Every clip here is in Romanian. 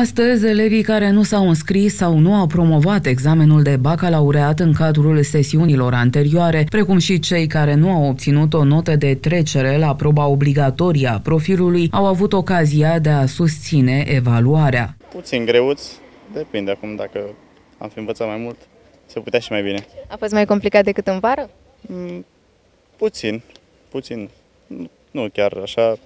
Astăzi, elevii care nu s-au înscris sau nu au promovat examenul de bacalaureat în cadrul sesiunilor anterioare, precum și cei care nu au obținut o notă de trecere la proba obligatorie a profilului, au avut ocazia de a susține evaluarea. Puțin greuț, depinde acum dacă am fi învățat mai mult, se putea și mai bine. A fost mai complicat decât în vară? Mm, Puțin, puțin, nu chiar așa,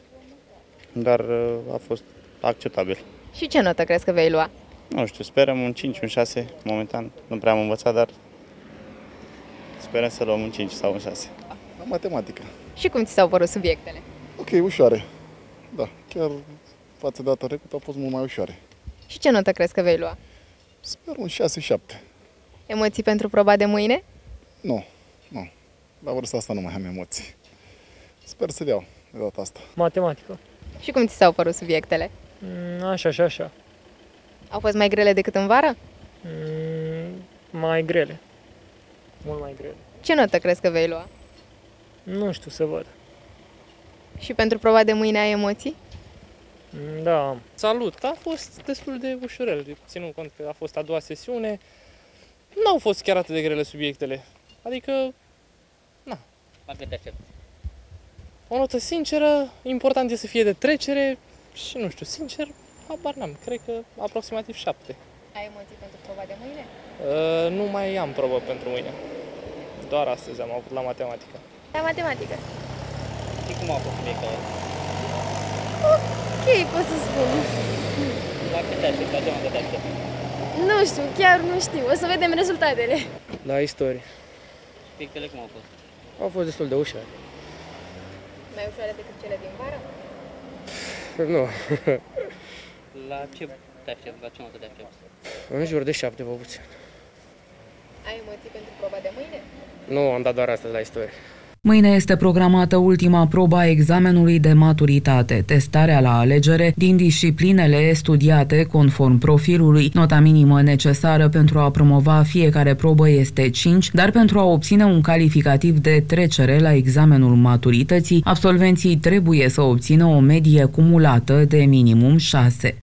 dar uh, a fost acceptabil. Și ce notă crezi că vei lua? Nu știu, sperăm un 5, un 6 momentan. Nu prea am învățat, dar sperăm să luăm un 5 sau un 6. La matematică. Și cum ți s-au părut subiectele? Ok, ușoare. Da, chiar față de data trecută au fost mult mai ușoare. Și ce notă crezi că vei lua? Sper un 6-7. Emoții pentru proba de mâine? Nu, nu. La vârsta asta nu mai am emoții. Sper să le iau de data asta. Matematică. Și cum ți s-au părut subiectele? Mm, Așa și așa. Au fost mai grele decât în vară? Mm, Mai grele. Mult mai grele. Ce notă crezi că vei lua? Nu știu să văd. Și pentru proba de mâine ai emoții? Mm, Da, am. Salut! A fost destul de ușurel, ținând cont că a fost a doua sesiune. Nu au fost chiar atât de grele subiectele. Adică, La cât te aștepți? o notă sinceră, important e să fie de trecere și nu știu, sincer, habar n-am. Cred că aproximativ șapte. Ai emoții pentru proba de mâine? Uh, nu mai am probă pentru mâine. Doar astăzi am avut la matematică. La matematică. Și cum a fost subiectele? Ok, pot să spun. La cât te aștepți? La ce mă te aștepți? Nu știu, chiar nu știu. O să vedem rezultatele. La istorie. Subiectele cum au fost? Au fost destul de ușoare. Mai ușoare decât cele din vară? Nu, La ce te aștepți? La ce mă te aștepți? în jur de șapte, vă puțin. Ai emoții pentru proba de mâine? Nu, am dat doar astăzi la istorie. Mâine este programată ultima proba examenului de maturitate, testarea la alegere din disciplinele studiate conform profilului. Nota minimă necesară pentru a promova fiecare probă este 5, dar pentru a obține un calificativ de trecere la examenul maturității, absolvenții trebuie să obțină o medie cumulată de minimum 6.